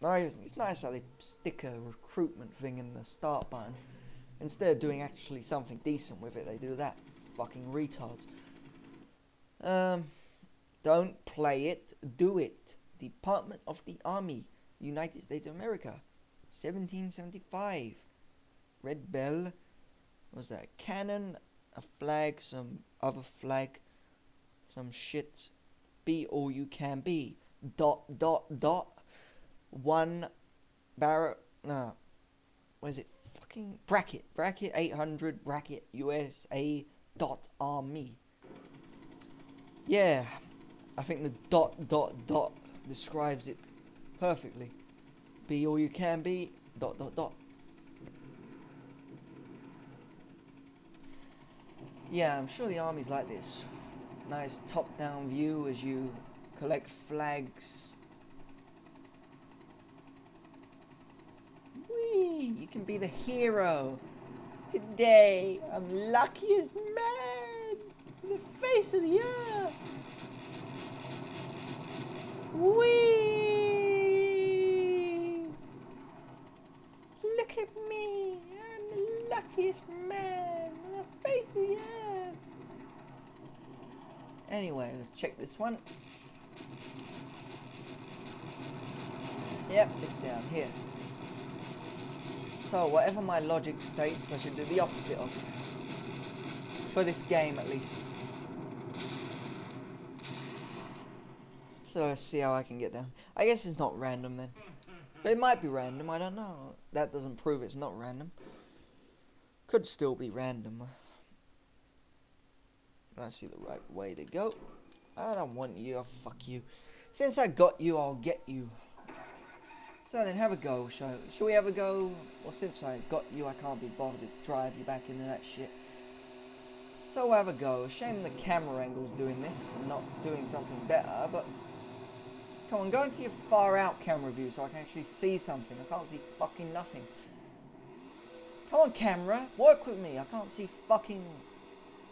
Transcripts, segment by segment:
Nice. It's nice how they stick a recruitment thing in the start button. Instead of doing actually something decent with it, they do that. Fucking retards. Um, don't play it, do it. Department of the Army, United States of America, 1775. Red bell. Was that? A cannon, a flag, some other flag, some shit. Be all you can be. Dot dot dot. One barrel. Nah. What is it? Fucking bracket. Bracket 800 bracket USA dot army. Yeah. I think the dot dot dot describes it perfectly. Be all you can be. Dot dot dot. Yeah, I'm sure the army's like this. Nice top-down view as you collect flags. You can be the hero. Today, I'm luckiest man in the face of the earth. Whee! Look at me. I'm the luckiest man on the face of the earth. Anyway, let's check this one. Yep, it's down here. So, whatever my logic states, I should do the opposite of. For this game, at least. So let's see how I can get down. I guess it's not random then. But it might be random, I don't know. That doesn't prove it's not random. Could still be random. I see the right way to go. I don't want you, oh, fuck you. Since I got you, I'll get you. So then, have a go. Shall, shall we have a go? Well, since I've got you, I can't be bothered to drive you back into that shit. So we'll have a go. Shame the camera angle's doing this and not doing something better, but... Come on, go into your far out camera view so I can actually see something. I can't see fucking nothing. Come on, camera. Work with me. I can't see fucking...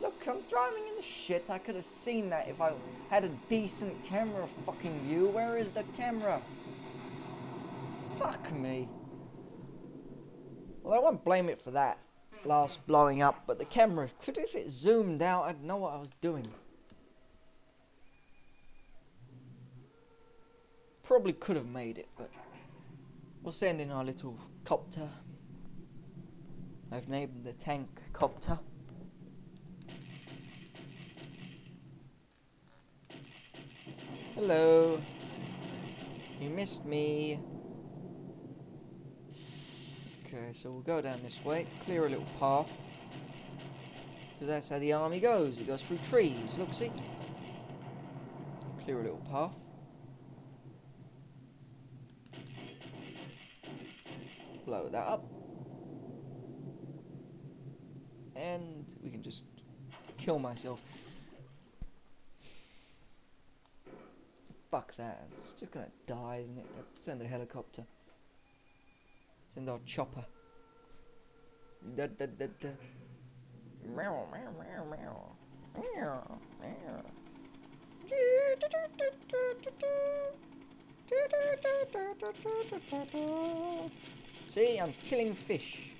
Look, I'm driving in the shit. I could have seen that if I had a decent camera fucking view. Where is the camera? Fuck me. Well, I won't blame it for that last blowing up, but the camera, could if it zoomed out, I'd know what I was doing. Probably could have made it, but we'll send in our little copter. I've named the tank copter. Hello. You missed me. Okay, so we'll go down this way, clear a little path. Because that's how the army goes. It goes through trees. Look, see? Clear a little path. Blow that up. And we can just kill myself. Fuck that. It's just gonna die, isn't it? Send a helicopter. Send our chopper. Da, da, da, da. Meow, meow, meow, meow. Meow, meow. See, I'm killing fish.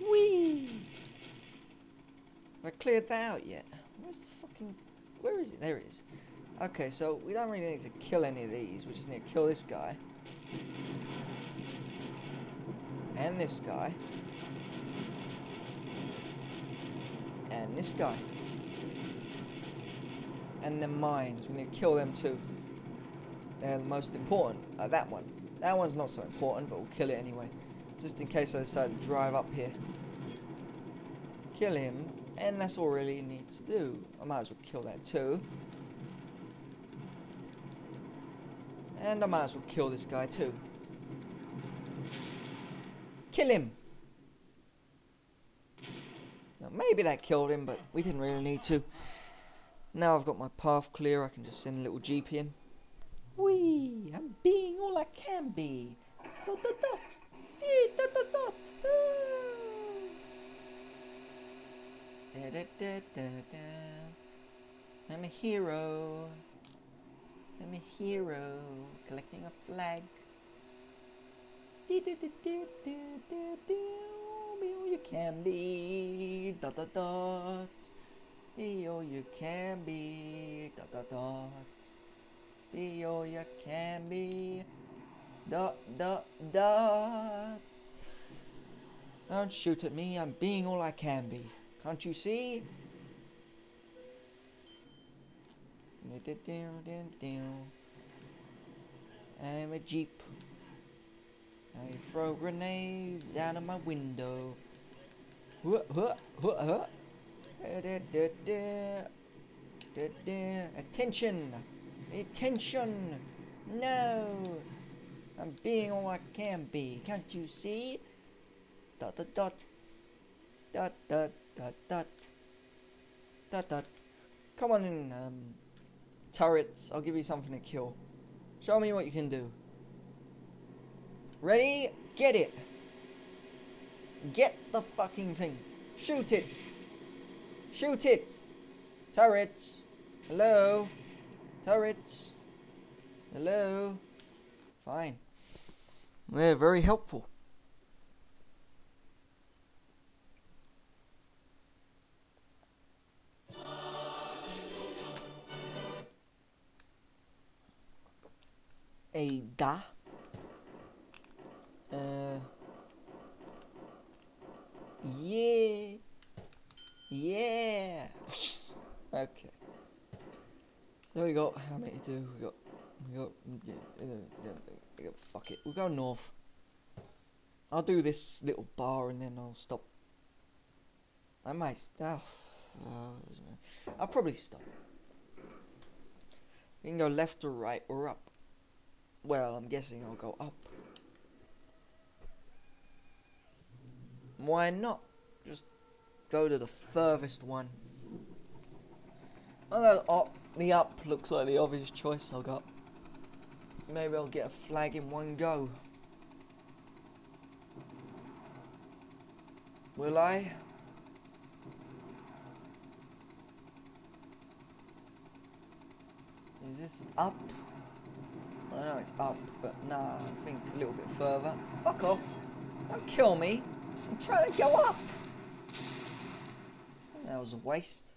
Whee! I cleared that out yet? Where's the fucking... Where is it? There it is. Okay, so we don't really need to kill any of these. We just need to kill this guy. And this guy. And this guy. And the mines. We need to kill them too. They're the most important. Like that one. That one's not so important, but we'll kill it anyway. Just in case I decide to drive up here. Kill him. And that's all really need to do. I might as well kill that too. And I might as well kill this guy too. Kill him! Now, maybe that killed him, but we didn't really need to. Now I've got my path clear, I can just send a little jeep in. Whee! I'm being all I can be. Dot dot dot. Dee, dot dot dot. Ah. Da, da, da, da, da. I'm a hero. I'm a hero collecting a flag. Be all oh, you can be. Dot dot dot. Be all you can be. Dot dot dot. Be all you can be. Dot dot dot. Don't shoot at me. I'm being all I can be. Can't you see? I'm a jeep. I throw grenades out of my window. Attention! Attention! No! I'm being all I can be. Can't you see? Dot dot dot. Dot dot dot dot. Dot dot. Come on in, um, turrets. I'll give you something to kill. Show me what you can do. Ready? Get it. Get the fucking thing. Shoot it. Shoot it. Turrets. Hello. Turrets. Hello. Fine. They're very helpful. Ada. Uh, yeah. Yeah. okay. So we got how many do we got? We got, uh, we got fuck it. We'll go north. I'll do this little bar and then I'll stop. I might stop. Oh, I'll probably stop. You can go left or right or up. Well, I'm guessing I'll go up. Why not? Just go to the furthest one. Although up, the up looks like the obvious choice, I'll go up. Maybe I'll get a flag in one go. Will I? Is this up? I know it's up, but nah, I think a little bit further. Fuck off. Don't kill me. I'm trying to go up. That was a waste.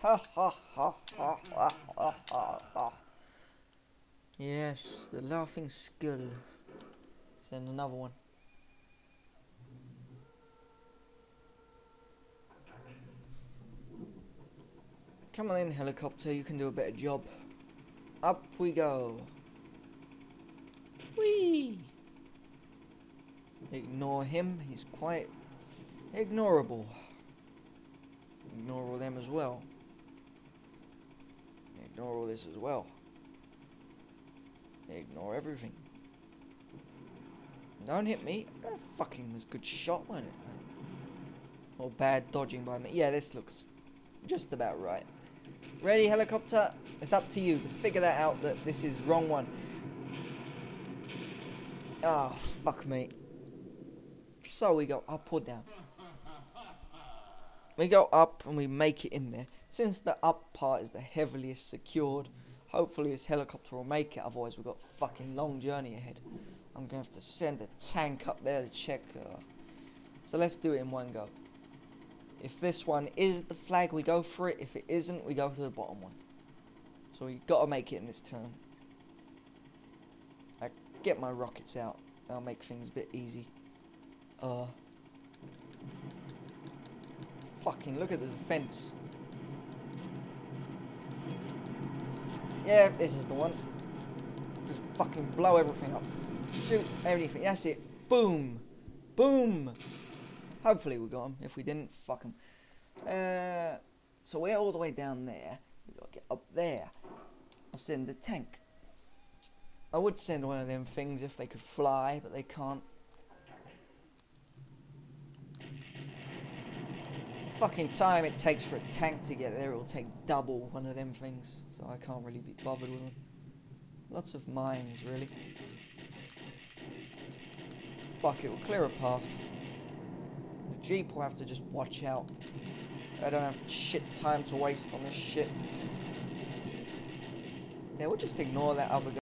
Ha ha ha ha ha ha ha ha. Yes, the laughing skull. Send another one. Come on in, helicopter, you can do a better job. Up we go. Whee! Ignore him, he's quite ignorable. Ignore all them as well. Ignore all this as well. Ignore everything. Don't hit me. That fucking was good shot, wasn't it? Or bad dodging by me. Yeah, this looks just about right. Ready, helicopter? It's up to you to figure that out that this is wrong one. Oh, fuck me. So we go up or down. We go up and we make it in there. Since the up part is the heaviest secured, hopefully this helicopter will make it. Otherwise we've got a fucking long journey ahead. I'm going to have to send a tank up there to check. Uh, so let's do it in one go. If this one is the flag, we go for it. If it isn't, we go to the bottom one. So we got to make it in this turn get my rockets out. That'll make things a bit easy. Uh. Fucking look at the defense. Yeah, this is the one. Just fucking blow everything up. Shoot everything. That's it. Boom. Boom. Hopefully we got him. If we didn't, fuck him. Uh, so we're all the way down there. We gotta get up there. I'll send the tank. I would send one of them things if they could fly, but they can't. fucking time it takes for a tank to get there, it'll take double one of them things, so I can't really be bothered with them. Lots of mines, really. Fuck, it will clear a path. The Jeep will have to just watch out. I don't have shit time to waste on this shit. there, or just ignore that other